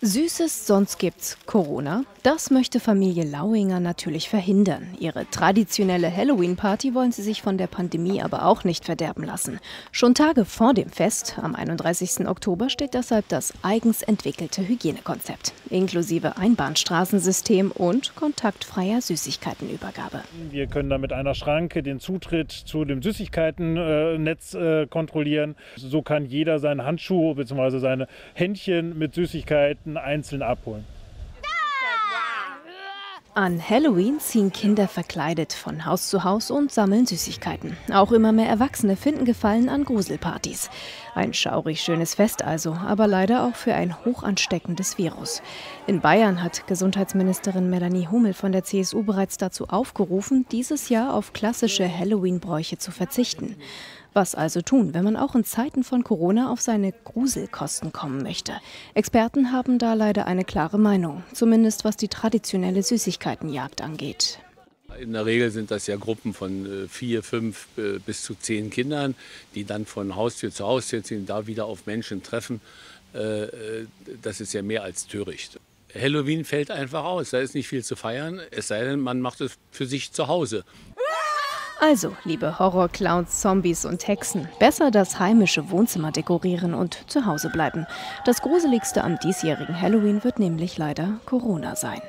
Süßes, sonst gibt's Corona. Das möchte Familie Lauinger natürlich verhindern. Ihre traditionelle Halloween-Party wollen sie sich von der Pandemie aber auch nicht verderben lassen. Schon Tage vor dem Fest, am 31. Oktober, steht deshalb das eigens entwickelte Hygienekonzept, inklusive Einbahnstraßensystem und kontaktfreier Süßigkeitenübergabe. Wir können da mit einer Schranke den Zutritt zu dem Süßigkeitennetz äh, kontrollieren. So kann jeder seinen Handschuh bzw. seine Händchen mit Süßigkeiten Weihnachten einzeln abholen. An Halloween ziehen Kinder verkleidet von Haus zu Haus und sammeln Süßigkeiten. Auch immer mehr Erwachsene finden Gefallen an Gruselpartys. Ein schaurig schönes Fest also, aber leider auch für ein hochansteckendes Virus. In Bayern hat Gesundheitsministerin Melanie Hummel von der CSU bereits dazu aufgerufen, dieses Jahr auf klassische Halloween-Bräuche zu verzichten. Was also tun, wenn man auch in Zeiten von Corona auf seine Gruselkosten kommen möchte? Experten haben da leider eine klare Meinung, zumindest was die traditionelle Süßigkeitenjagd angeht. In der Regel sind das ja Gruppen von äh, vier, fünf äh, bis zu zehn Kindern, die dann von Haustür zu Haustür ziehen, da wieder auf Menschen treffen. Äh, das ist ja mehr als töricht. Halloween fällt einfach aus, da ist nicht viel zu feiern, es sei denn, man macht es für sich zu Hause. Also, liebe Horrorclowns, Zombies und Hexen, besser das heimische Wohnzimmer dekorieren und zu Hause bleiben. Das Gruseligste am diesjährigen Halloween wird nämlich leider Corona sein.